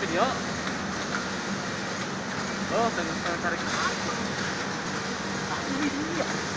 video. Oh, tengah tengah tarik. Ini dia.